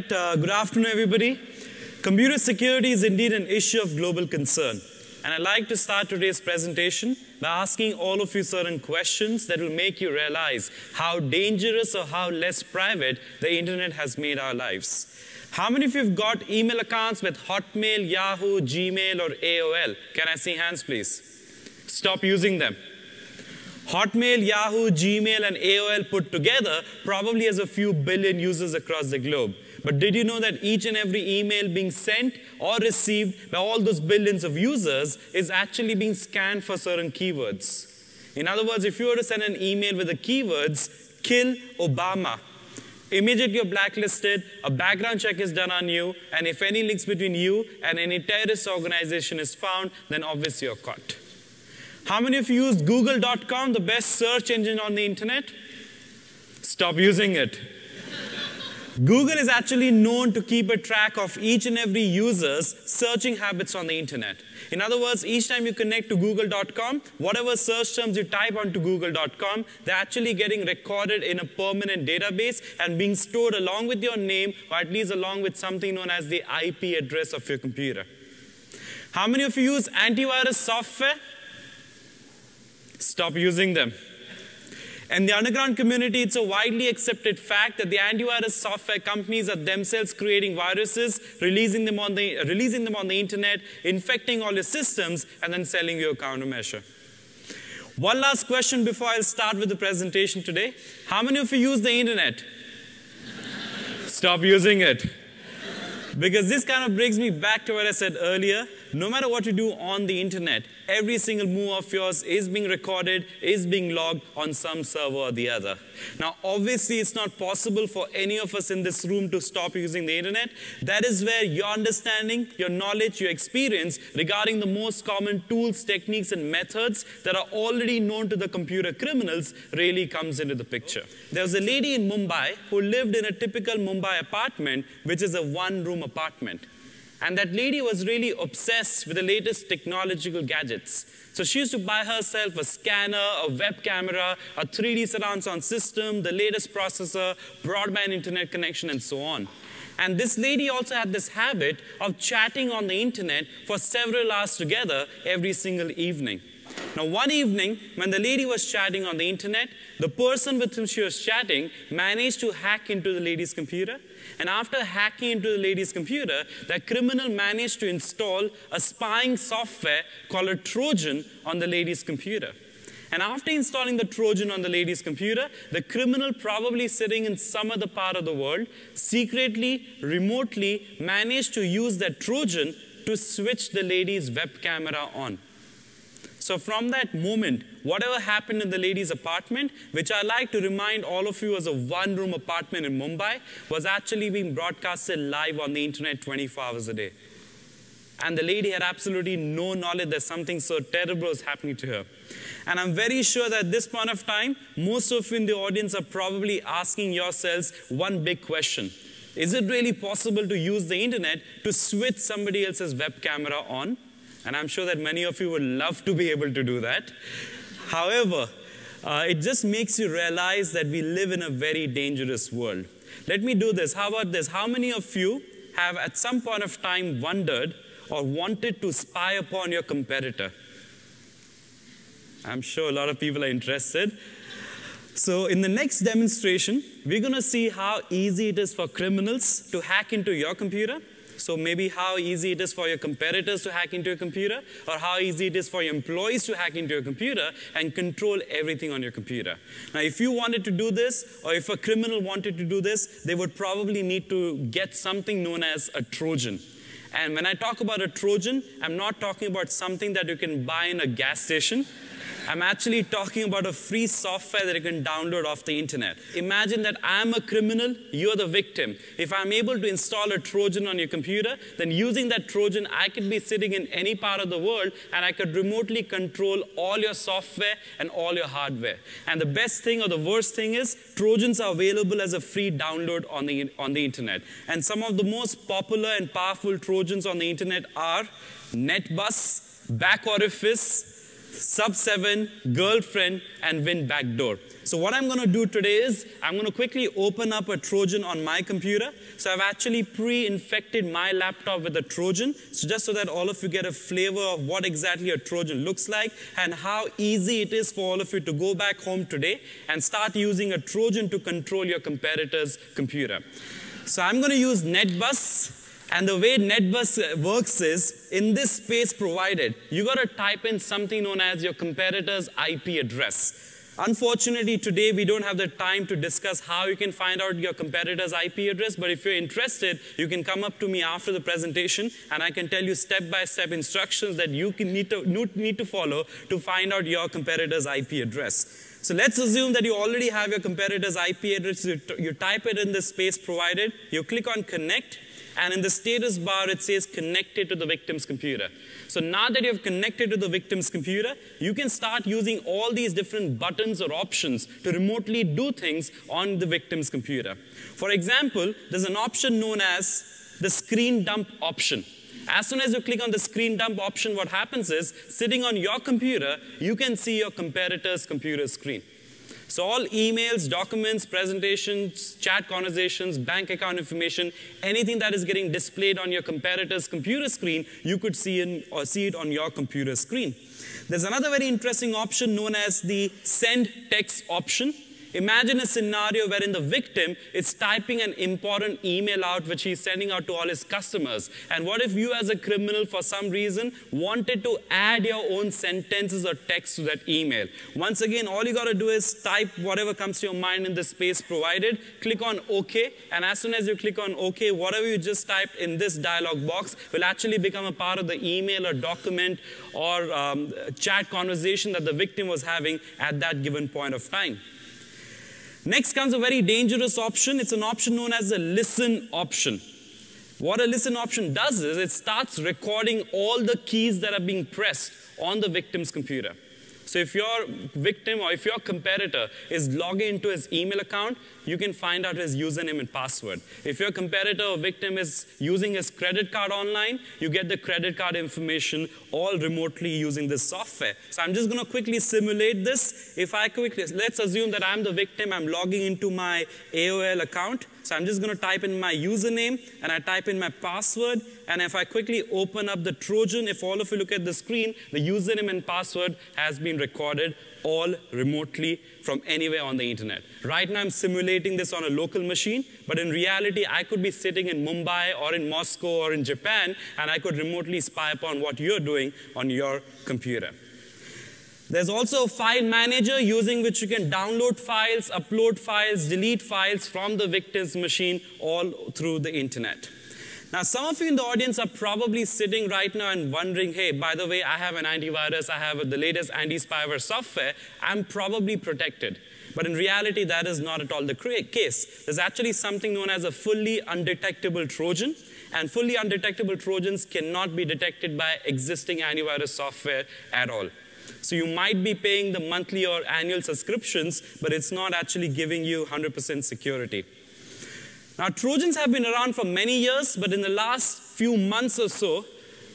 Right, uh, good afternoon, everybody. Computer security is indeed an issue of global concern. And I'd like to start today's presentation by asking all of you certain questions that will make you realize how dangerous or how less private the internet has made our lives. How many of you have got email accounts with Hotmail, Yahoo, Gmail, or AOL? Can I see hands, please? Stop using them. Hotmail, Yahoo, Gmail, and AOL put together probably has a few billion users across the globe. But did you know that each and every email being sent or received by all those billions of users is actually being scanned for certain keywords? In other words, if you were to send an email with the keywords, kill Obama, immediately you're blacklisted, a background check is done on you, and if any links between you and any terrorist organization is found, then obviously you're caught. How many of you use google.com, the best search engine on the internet? Stop using it. Google is actually known to keep a track of each and every user's searching habits on the internet. In other words, each time you connect to google.com, whatever search terms you type onto google.com, they're actually getting recorded in a permanent database and being stored along with your name, or at least along with something known as the IP address of your computer. How many of you use antivirus software? Stop using them. In the underground community, it's a widely accepted fact that the antivirus software companies are themselves creating viruses, releasing them on the, releasing them on the internet, infecting all your systems, and then selling you a countermeasure. One last question before I'll start with the presentation today. How many of you use the internet? Stop using it. Because this kind of brings me back to what I said earlier. No matter what you do on the internet, every single move of yours is being recorded, is being logged on some server or the other. Now, obviously, it's not possible for any of us in this room to stop using the internet. That is where your understanding, your knowledge, your experience regarding the most common tools, techniques, and methods that are already known to the computer criminals really comes into the picture. There was a lady in Mumbai who lived in a typical Mumbai apartment, which is a one-room apartment. And that lady was really obsessed with the latest technological gadgets. So she used to buy herself a scanner, a web camera, a 3D surround sound system, the latest processor, broadband internet connection, and so on. And this lady also had this habit of chatting on the internet for several hours together every single evening. Now, one evening, when the lady was chatting on the internet, the person with whom she was chatting managed to hack into the lady's computer and after hacking into the lady's computer, that criminal managed to install a spying software called a Trojan on the lady's computer. And after installing the Trojan on the lady's computer, the criminal, probably sitting in some other part of the world, secretly, remotely managed to use that Trojan to switch the lady's web camera on. So from that moment, whatever happened in the lady's apartment, which I like to remind all of you was a one-room apartment in Mumbai, was actually being broadcasted live on the internet 24 hours a day. And the lady had absolutely no knowledge that something so terrible was happening to her. And I'm very sure that at this point of time, most of you in the audience are probably asking yourselves one big question. Is it really possible to use the internet to switch somebody else's web camera on? And I'm sure that many of you would love to be able to do that. However, uh, it just makes you realize that we live in a very dangerous world. Let me do this. How about this? How many of you have at some point of time wondered or wanted to spy upon your competitor? I'm sure a lot of people are interested. So in the next demonstration, we're going to see how easy it is for criminals to hack into your computer so maybe how easy it is for your competitors to hack into your computer, or how easy it is for your employees to hack into your computer and control everything on your computer. Now, if you wanted to do this, or if a criminal wanted to do this, they would probably need to get something known as a Trojan. And when I talk about a Trojan, I'm not talking about something that you can buy in a gas station. I'm actually talking about a free software that you can download off the internet. Imagine that I'm a criminal, you're the victim. If I'm able to install a Trojan on your computer, then using that Trojan, I could be sitting in any part of the world and I could remotely control all your software and all your hardware. And the best thing or the worst thing is, Trojans are available as a free download on the, on the internet. And some of the most popular and powerful Trojans on the internet are NetBus, Back Orifice, Sub 7, Girlfriend, and Win Backdoor. So what I'm going to do today is I'm going to quickly open up a Trojan on my computer. So I've actually pre-infected my laptop with a Trojan, so just so that all of you get a flavor of what exactly a Trojan looks like and how easy it is for all of you to go back home today and start using a Trojan to control your competitor's computer. So I'm going to use NetBus and the way NetBus uh, works is, in this space provided, you got to type in something known as your competitor's IP address. Unfortunately, today we don't have the time to discuss how you can find out your competitor's IP address, but if you're interested, you can come up to me after the presentation and I can tell you step-by-step -step instructions that you need to, need to follow to find out your competitor's IP address. So let's assume that you already have your competitor's IP address. You, you type it in the space provided. You click on connect. And in the status bar, it says connected to the victim's computer. So now that you've connected to the victim's computer, you can start using all these different buttons or options to remotely do things on the victim's computer. For example, there's an option known as the screen dump option. As soon as you click on the screen dump option, what happens is, sitting on your computer, you can see your competitor's computer screen. So all emails, documents, presentations, chat conversations, bank account information, anything that is getting displayed on your competitor's computer screen, you could see, in, or see it on your computer screen. There's another very interesting option known as the send text option. Imagine a scenario wherein the victim is typing an important email out which he's sending out to all his customers. And what if you as a criminal for some reason wanted to add your own sentences or text to that email? Once again, all you got to do is type whatever comes to your mind in the space provided, click on OK, and as soon as you click on OK, whatever you just typed in this dialog box will actually become a part of the email or document or um, chat conversation that the victim was having at that given point of time. Next comes a very dangerous option. It's an option known as the listen option. What a listen option does is it starts recording all the keys that are being pressed on the victim's computer. So if your victim or if your competitor is logging into his email account, you can find out his username and password. If your competitor or victim is using his credit card online, you get the credit card information all remotely using this software. So I'm just going to quickly simulate this. If I quickly, let's assume that I'm the victim, I'm logging into my AOL account. So I'm just going to type in my username and I type in my password. And if I quickly open up the Trojan, if all of you look at the screen, the username and password has been recorded all remotely from anywhere on the internet. Right now I'm simulating this on a local machine, but in reality I could be sitting in Mumbai or in Moscow or in Japan and I could remotely spy upon what you're doing on your computer. There's also a file manager using which you can download files, upload files, delete files from the victim's machine all through the internet. Now, some of you in the audience are probably sitting right now and wondering, hey, by the way, I have an antivirus, I have the latest anti-spyware software, I'm probably protected. But in reality, that is not at all the case. There's actually something known as a fully undetectable Trojan, and fully undetectable Trojans cannot be detected by existing antivirus software at all. So you might be paying the monthly or annual subscriptions, but it's not actually giving you 100% security. Now, Trojans have been around for many years, but in the last few months or so,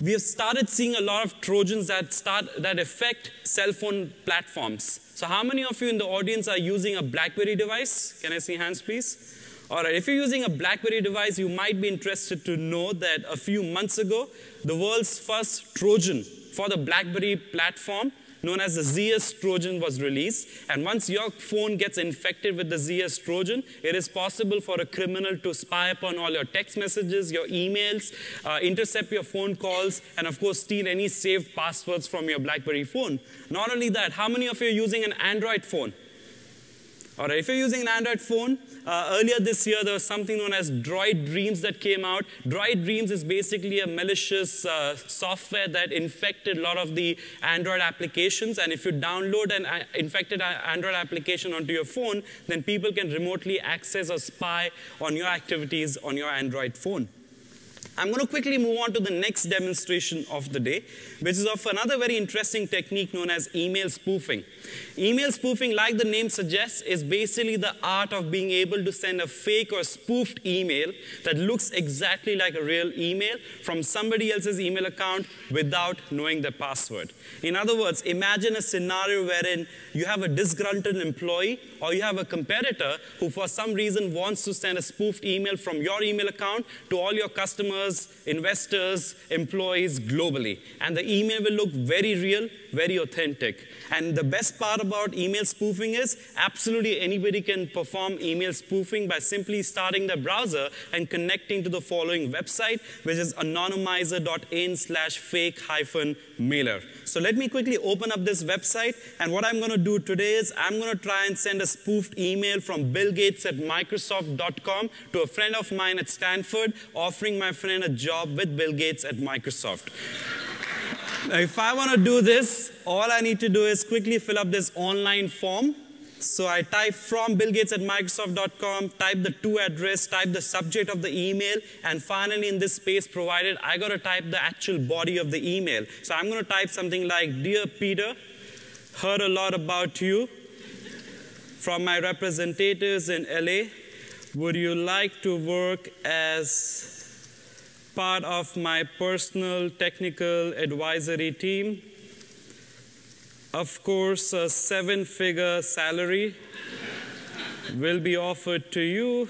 we have started seeing a lot of Trojans that, start, that affect cell phone platforms. So how many of you in the audience are using a BlackBerry device? Can I see hands, please? All right, if you're using a BlackBerry device, you might be interested to know that a few months ago, the world's first Trojan for the BlackBerry platform known as the Zeus Trojan was released. And once your phone gets infected with the Zeus Trojan, it is possible for a criminal to spy upon all your text messages, your emails, uh, intercept your phone calls, and of course steal any saved passwords from your BlackBerry phone. Not only that, how many of you are using an Android phone? All right, if you're using an Android phone, uh, earlier this year there was something known as Droid Dreams that came out. Droid Dreams is basically a malicious uh, software that infected a lot of the Android applications. And if you download an uh, infected Android application onto your phone, then people can remotely access or spy on your activities on your Android phone. I'm going to quickly move on to the next demonstration of the day, which is of another very interesting technique known as email spoofing. Email spoofing, like the name suggests, is basically the art of being able to send a fake or spoofed email that looks exactly like a real email from somebody else's email account without knowing the password. In other words, imagine a scenario wherein you have a disgruntled employee or you have a competitor who for some reason wants to send a spoofed email from your email account to all your customers, investors, employees globally. And the email will look very real, very authentic. And the best part about email spoofing is absolutely anybody can perform email spoofing by simply starting the browser and connecting to the following website, which is anonymizer.in slash fake hyphen mailer. So let me quickly open up this website. And what I'm going to do today is I'm going to try and send a spoofed email from Bill Gates at Microsoft.com to a friend of mine at Stanford, offering my friend a job with Bill Gates at Microsoft. Now, if I want to do this, all I need to do is quickly fill up this online form. So I type from Bill Gates at Microsoft.com, type the to address, type the subject of the email, and finally in this space provided, I got to type the actual body of the email. So I'm going to type something like, Dear Peter, heard a lot about you from my representatives in LA. Would you like to work as part of my personal technical advisory team. Of course, a seven figure salary will be offered to you.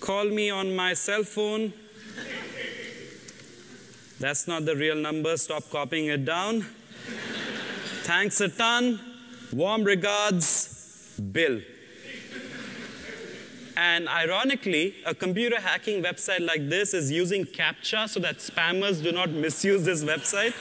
Call me on my cell phone. That's not the real number, stop copying it down. Thanks a ton. Warm regards, Bill. And ironically, a computer hacking website like this is using CAPTCHA so that spammers do not misuse this website.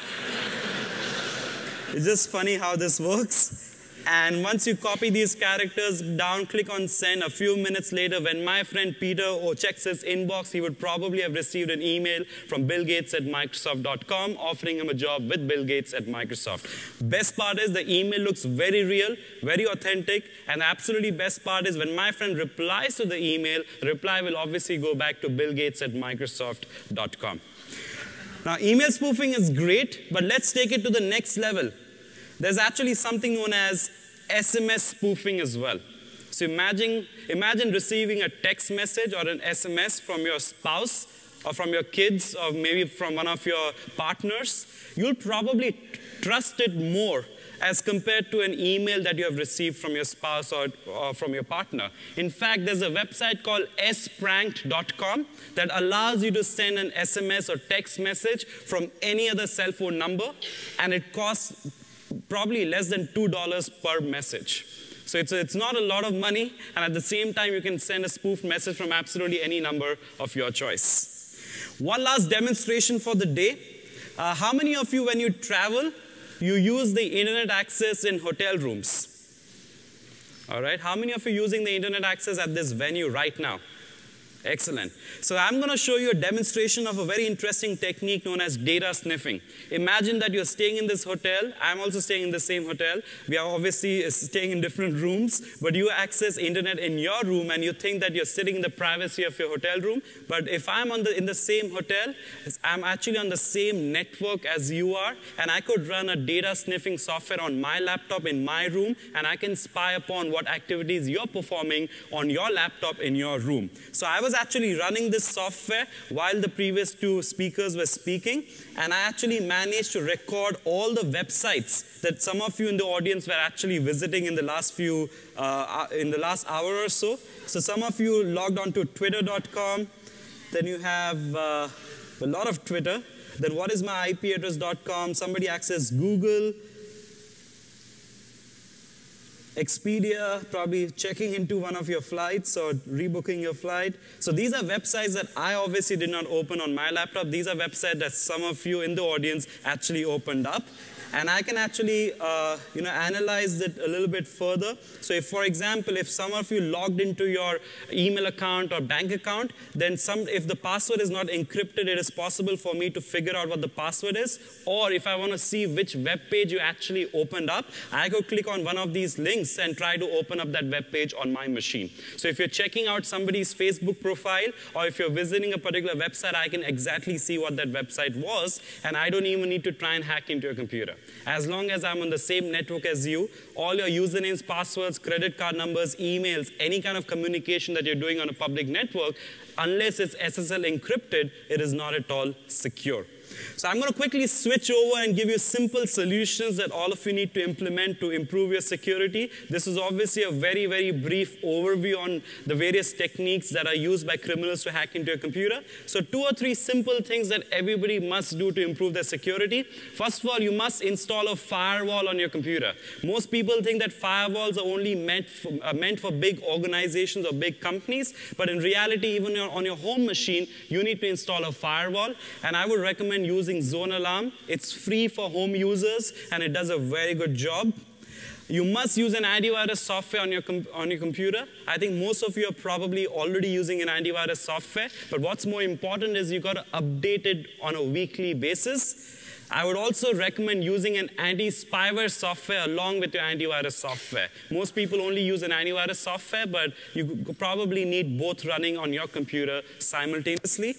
it's just funny how this works. And once you copy these characters down, click on send. A few minutes later, when my friend Peter checks his inbox, he would probably have received an email from Bill Gates at Microsoft.com offering him a job with Bill Gates at Microsoft. Best part is the email looks very real, very authentic, and absolutely best part is when my friend replies to the email, the reply will obviously go back to Bill Gates at Microsoft.com. Now, email spoofing is great, but let's take it to the next level. There's actually something known as SMS spoofing as well. So imagine, imagine receiving a text message or an SMS from your spouse or from your kids or maybe from one of your partners. You'll probably trust it more as compared to an email that you have received from your spouse or, or, from your partner. In fact, there's a website called spranked.com that allows you to send an SMS or text message from any other cell phone number, and it costs probably less than $2 per message. So it's, it's not a lot of money, and at the same time, you can send a spoofed message from absolutely any number of your choice. One last demonstration for the day. Uh, how many of you, when you travel, you use the internet access in hotel rooms? All right, how many of you using the internet access at this venue right now? Excellent. So I'm going to show you a demonstration of a very interesting technique known as data sniffing. Imagine that you're staying in this hotel. I'm also staying in the same hotel. We are obviously uh, staying in different rooms, but you access internet in your room and you think that you're sitting in the privacy of your hotel room. But if I'm on the, in the same hotel, I'm actually on the same network as you are, and I could run a data sniffing software on my laptop in my room, and I can spy upon what activities you're performing on your laptop in your room. So I was actually running this software while the previous two speakers were speaking, and I actually managed to record all the websites that some of you in the audience were actually visiting in the last few, uh, uh in the last hour or so. So some of you logged on to twitter.com, then you have uh, a lot of Twitter, then what is my IP address.com, somebody accessed Google, Expedia, probably checking into one of your flights or rebooking your flight. So these are websites that I obviously did not open on my laptop. These are websites that some of you in the audience actually opened up. And I can actually, uh, you know, analyze it a little bit further. So if, for example, if some of you logged into your email account or bank account, then some, if the password is not encrypted, it is possible for me to figure out what the password is. Or if I want to see which web page you actually opened up, I go click on one of these links and try to open up that web page on my machine. So if you're checking out somebody's Facebook profile, or if you're visiting a particular website, I can exactly see what that website was, and I don't even need to try and hack into your computer. As long as I'm on the same network as you, all your usernames, passwords, credit card numbers, emails, any kind of communication that you're doing on a public network, unless it's SSL encrypted, it is not at all secure. So I'm going to quickly switch over and give you simple solutions that all of you need to implement to improve your security. This is obviously a very, very brief overview on the various techniques that are used by criminals to hack into your computer. So two or three simple things that everybody must do to improve their security. First of all, you must install a firewall on your computer. Most people think that firewalls are only meant for, uh, meant for big organizations or big companies, but in reality, even on your home machine, you need to install a firewall, and I would recommend using Zone Alarm. It's free for home users, and it does a very good job. You must use an antivirus software on your, on your computer. I think most of you are probably already using an antivirus software, but what's more important is you got to update it on a weekly basis. I would also recommend using an anti-spyware software along with your antivirus software. Most people only use an antivirus software, but you probably need both running on your computer simultaneously.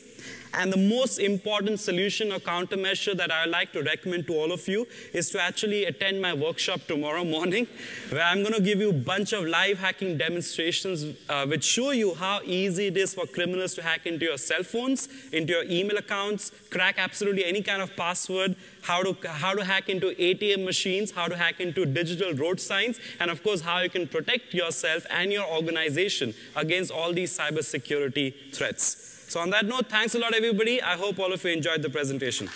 And the most important solution or countermeasure that I would like to recommend to all of you is to actually attend my workshop tomorrow morning, where I'm going to give you a bunch of live hacking demonstrations uh, which show you how easy it is for criminals to hack into your cell phones, into your email accounts, crack absolutely any kind of password, how to, how to hack into ATM machines, how to hack into digital road signs, and of course, how you can protect yourself and your organization against all these cybersecurity threats. So on that note, thanks a lot, everybody. I hope all of you enjoyed the presentation.